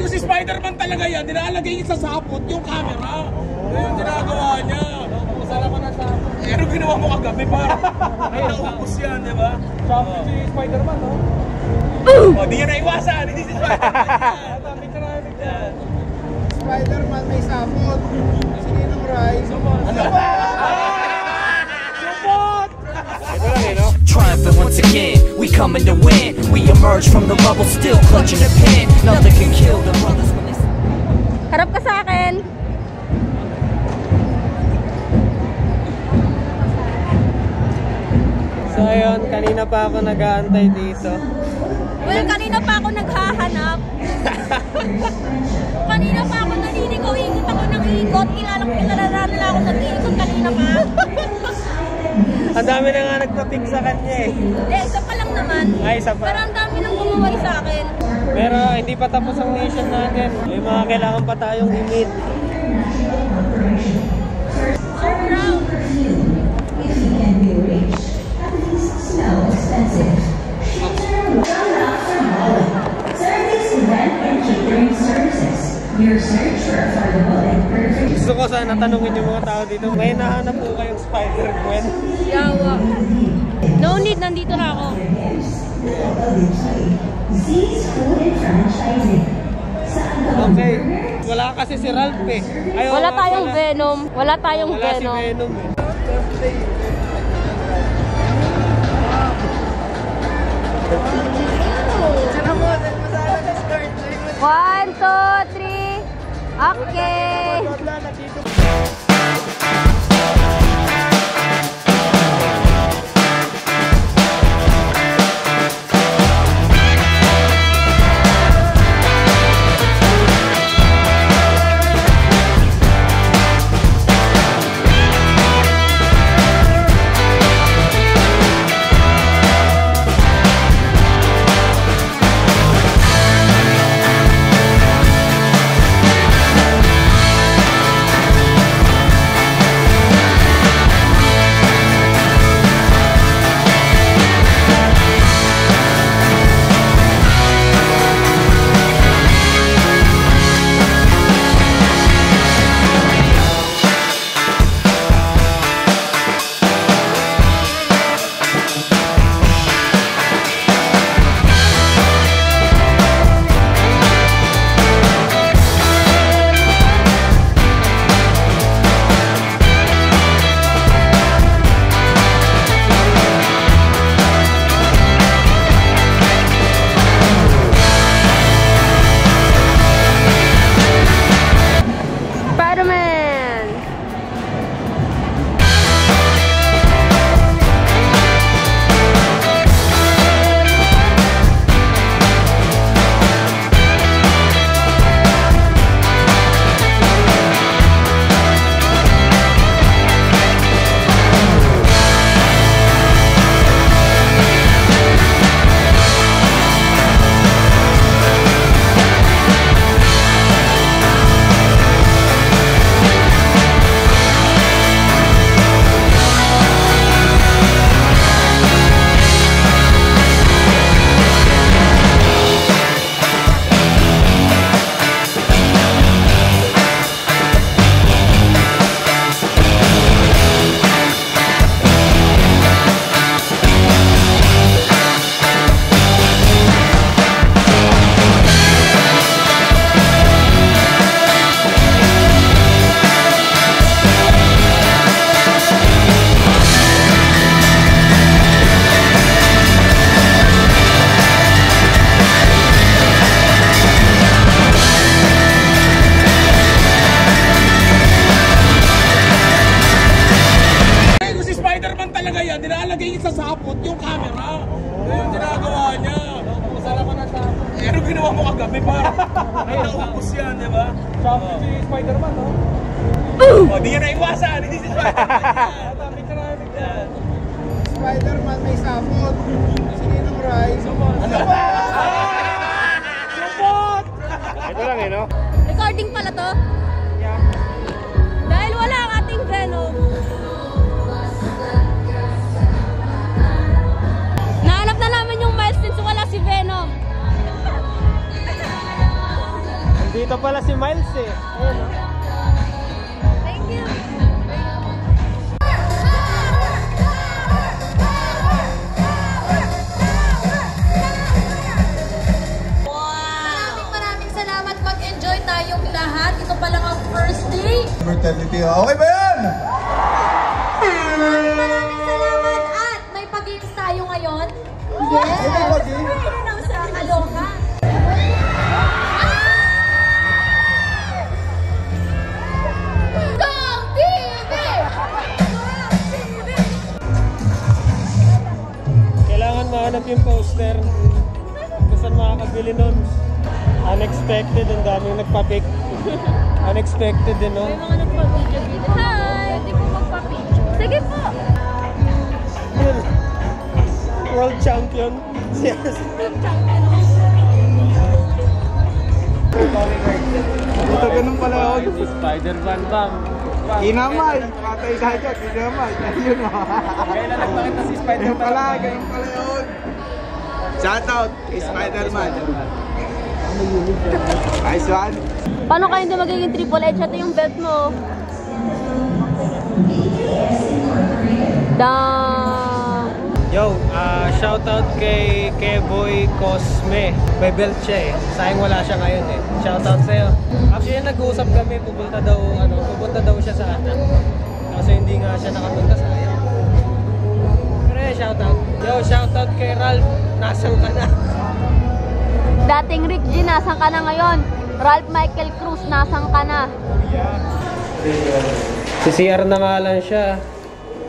kung si Spider-Man talaga yan, nilalagay niya sa sapot yung camera. Yung ginagawa niya. Masala ko na sa Eh, ano ginawa mo kagabi pa? Ay, naubos yan, di ba? Shopee si Spider-Man, no? O, di yan naiwasan. Hindi si Spider-Man. Picture na. Spider-Man may sapot. Si Ninong Rai. Ano? Ito lang eh, no? Triumphant once again, we coming to win. We emerge from the rubble, still clutching the pen. Nothing can kill the brothers when they. Harap ka sa akin. So ayun, kanina pa ako nag-aantay dito. Well, kanina pa ako naghahanap. kanina pa ako naliligaw, ikot ako ng ikot. Kilala ko kilala na nila ako nag-iikot kanina pa. Ang dami na nga nagpa-pick sa kanya eh. Hindi, isa pa naman. Ay, isa pa. Pero ang dami nang bumaway sa akin. Pero hindi pa tapos ang mission natin. May mga kailangan pa tayong i-meet. So proud. Gusto ko sana tanungin yung mga tao dito, may nahanap po kayong Spider-Gwen? Yawa. No need, nandito na ako. Okay. Wala kasi si Ralph eh. Ayaw Wala tayong pala. Venom. Wala tayong Wala si Venom. Venom eh. One, two, three. Okay. Spider-Man may sapot. Si Ninong Rai. Ano? Ito lang eh, no? Recording pala to. Yeah. Dahil wala ang ating Venom. Nahanap na namin yung milestones wala si Venom. Dito pala si Miles eh. Ayun, oh. Ito pa lang ang first day. Fertility. Okay ba yan? Maraming maraming salamat. At may pag-games tayo ngayon. Yes! May pag-games? Sa Kaloka. Gong TV! Kailangan mahanap yung poster. Kung saan makakabili nun. Unexpected, ang daming nagpa-pick. Unexpected din, no? May mga nagpa-video-video. Hi! Pwede po magpa-picture. Sige po! World champion. Yes. Ito ganun pala yun. Si Spider-Man bang? Inamay. Patay dagat. Inamay. Ayun o. Kailan nagpakita si Ganun pala. Ganun pala yun. Shoutout kay Spider-Man. Nice one. Paano kayo hindi magiging triple H? Ito yung belt mo. Dang! Yo, ah shoutout kay Keboy Cosme. May belt siya eh. Sayang wala siya ngayon eh. Shoutout sa'yo. Actually, nag-uusap kami, pupunta daw, ano, pupunta daw siya sa atin. Kasi hindi nga siya nakapunta sa akin. Pero eh, shoutout. Yo, shoutout kay Ralph. Nasaan ka na? Dating Rick G, nasan ka na ngayon? Ralph Michael Cruz, nasan ka na? Si CR na nga lang siya.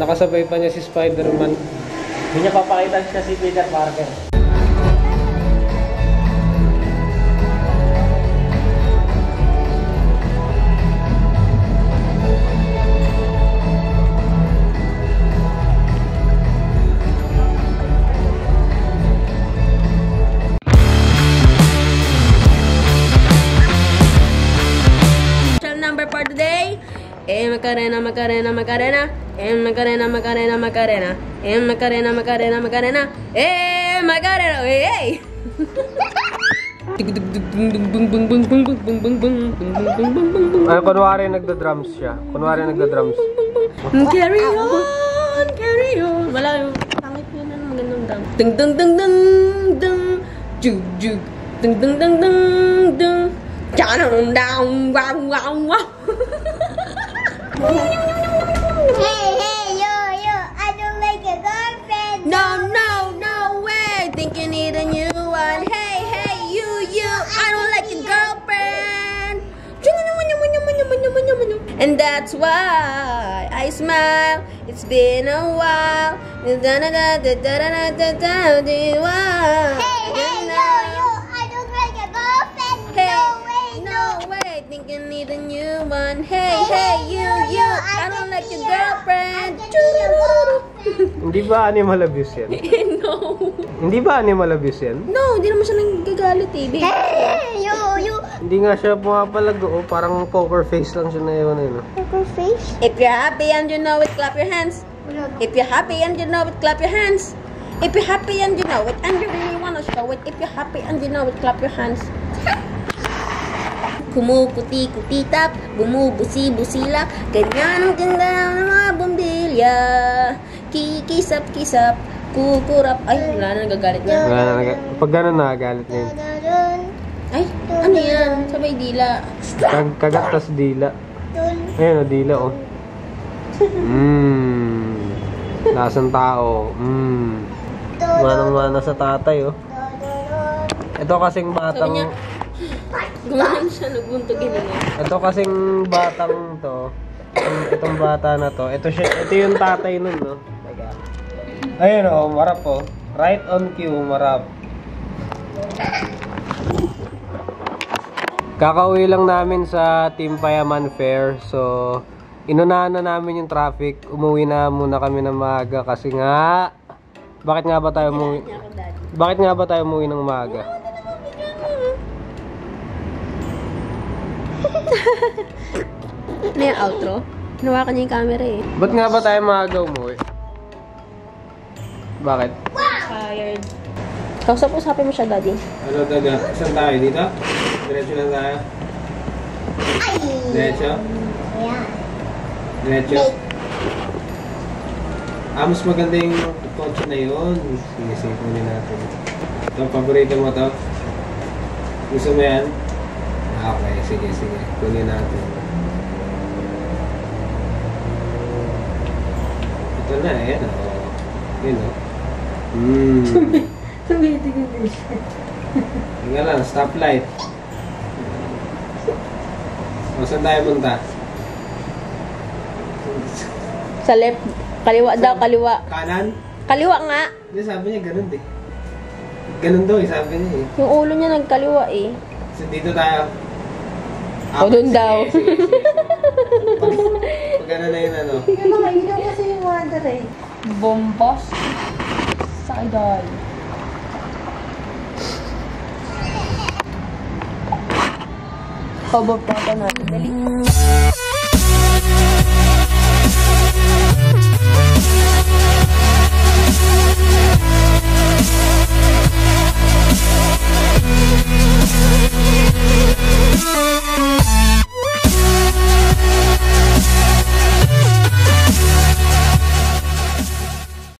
Nakasabay pa niya si Spider-Man. Hindi niya papakita siya si Peter Parker. Macarena, Macarena. Eh, Macarena, Macarena, Macarena. Eh, Macarena, Macarena, Macarena. Eh, Macarena, hey! Ay, kunwari nagda-drums siya. Kunwari nagda-drums. Carry on, carry on. Wala yung pangit yun na magandang dam. Dung dung dung dung dung. Jug jug. Dung dung dung dung dung. Down down wow wow wow. hey, hey, yo, yo, I don't like your girlfriend. No, no, no way. Think you need a new one. Hey, hey, you, you, I don't like your girlfriend. And that's why I smile. It's been a while. Da Hey, hey, yo, yo, I don't like your girlfriend. Hey, no way. No way. Think you need a new one. Hey, hey, hey you. I don't like your girlfriend. Hindi ba animal abuse yan? no. Hindi ba animal abuse yan? No, hindi naman siya nagagalit eh. babe. Hey, yo, yo, Hindi nga siya pumapalag oh. Parang poker face lang siya na yun. Ano. poker face. If you're happy and you know it, clap your hands. If you're happy and you know it, clap your hands. If you're happy and you know it, and you really wanna show it, if you're happy and you know it, clap your hands. Kumuputi-kutitap, bumubusi-busila, ganyan ang ganda ng mga bombilya. Kikisap-kisap, kukurap. Ay, wala na nagagalit na. Wala na, naga- pag gano'n nakagalit na yun. Dun, Ay, ano yan? Sabay dila. Kag kagat tas dila. Ayun o, dila oh. Mmm. Lasang tao. Mmm. Manang-mana sa tatay oh. Ito kasing batang... gumanon siya, nagbuntugin niya. Ito kasing batang to. Itong, itong bata na to. Ito, siya, ito yung tatay nun no. Ayun oh, marap oh. Right on cue, marap. Kakauwi lang namin sa Team Payaman Fair. So, inunahan na namin yung traffic. Umuwi na muna kami ng maaga kasi nga... Bakit nga ba tayo umuwi? Bakit nga ba tayo umuwi ng maaga? Ano yung outro? Hinawakan niya yung camera eh. Ba't nga ba tayo maaga umuwi? Bakit? Tired. Kausap-usapin mo siya, daddy. Ano taga? Saan tayo? Dito? Diretso lang tayo? Ay! Diretso? Ayan. Diretso? Ah, mas maganda yung kotse na yun. Sige, sige, kunin natin. Ito, paborito mo to? Gusto mo yan? Okay, sige, sige. Kunin natin. Ito na, ayan o. Yun o. Hmm. Tumitigil din siya. Tingnan lang, stoplight. O, saan tayo punta? Sa left. Kaliwa daw, kaliwa. Kanan? Kaliwa nga. Hindi, sabi niya ganun eh. Ganun daw eh, sabi niya eh. Yung ulo niya nagkaliwa eh. So, dito tayo. Ah, doon daw. Sige, sige, sige. Pag ano na yun, ano? Hindi mo kasi yung water eh. Bombos. Sa idol. Cover pa ka natin. Dali. We'll be right back.